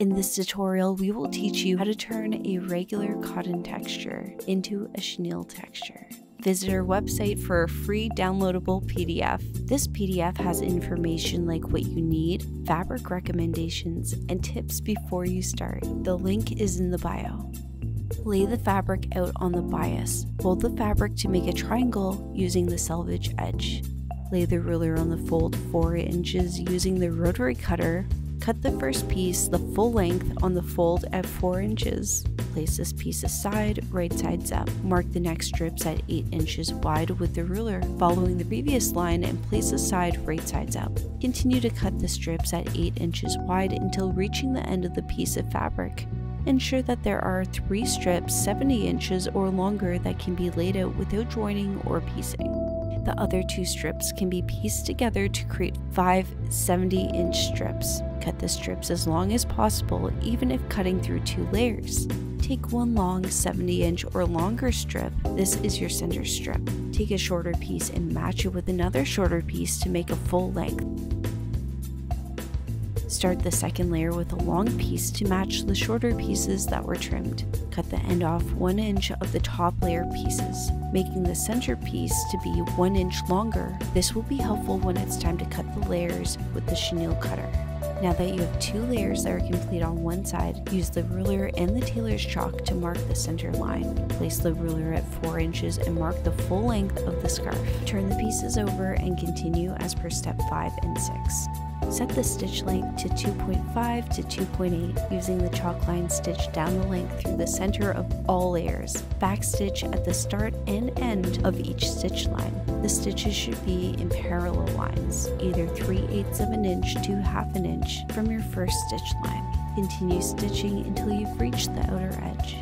In this tutorial, we will teach you how to turn a regular cotton texture into a chenille texture. Visit our website for a free downloadable PDF. This PDF has information like what you need, fabric recommendations, and tips before you start. The link is in the bio. Lay the fabric out on the bias. Fold the fabric to make a triangle using the selvage edge. Lay the ruler on the fold 4 inches using the rotary cutter Cut the first piece the full length on the fold at 4 inches. Place this piece aside, right sides up. Mark the next strips at 8 inches wide with the ruler, following the previous line and place aside right sides up. Continue to cut the strips at 8 inches wide until reaching the end of the piece of fabric. Ensure that there are 3 strips 70 inches or longer that can be laid out without joining or piecing. The other two strips can be pieced together to create five 70 inch strips. Cut the strips as long as possible, even if cutting through two layers. Take one long 70 inch or longer strip, this is your center strip. Take a shorter piece and match it with another shorter piece to make a full length. Start the second layer with a long piece to match the shorter pieces that were trimmed. Cut the end off 1 inch of the top layer pieces, making the center piece to be 1 inch longer. This will be helpful when it's time to cut the layers with the chenille cutter. Now that you have two layers that are complete on one side, use the ruler and the tailor's chalk to mark the center line. Place the ruler at 4 inches and mark the full length of the scarf. Turn the pieces over and continue as per step 5 and 6. Set the stitch length to 2.5 to 2.8 using the chalk line stitch down the length through the center of all layers. Backstitch at the start and end of each stitch line. The stitches should be in parallel lines, either 3 eighths of an inch to half an inch from your first stitch line. Continue stitching until you've reached the outer edge.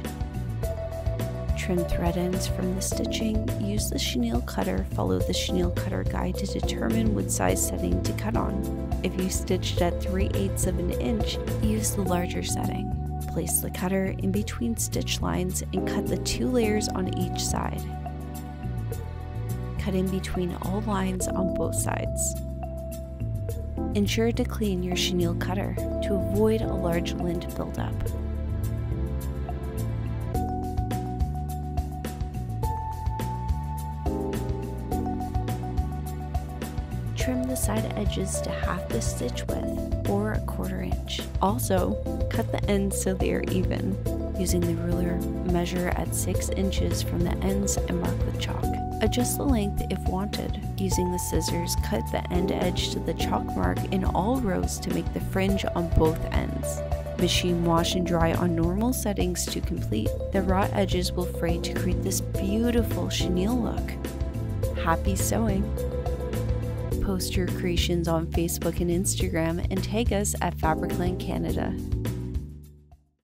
Thread ends from the stitching, use the chenille cutter, follow the chenille cutter guide to determine what size setting to cut on. If you stitched at 3 eighths of an inch, use the larger setting. Place the cutter in between stitch lines and cut the two layers on each side. Cut in between all lines on both sides. Ensure to clean your chenille cutter to avoid a large lint buildup. Trim the side edges to half the stitch width or a quarter inch. Also, cut the ends so they are even. Using the ruler, measure at 6 inches from the ends and mark with chalk. Adjust the length if wanted. Using the scissors, cut the end edge to the chalk mark in all rows to make the fringe on both ends. Machine wash and dry on normal settings to complete. The raw edges will fray to create this beautiful chenille look. Happy sewing! Post your creations on Facebook and Instagram and tag us at Fabricland Canada.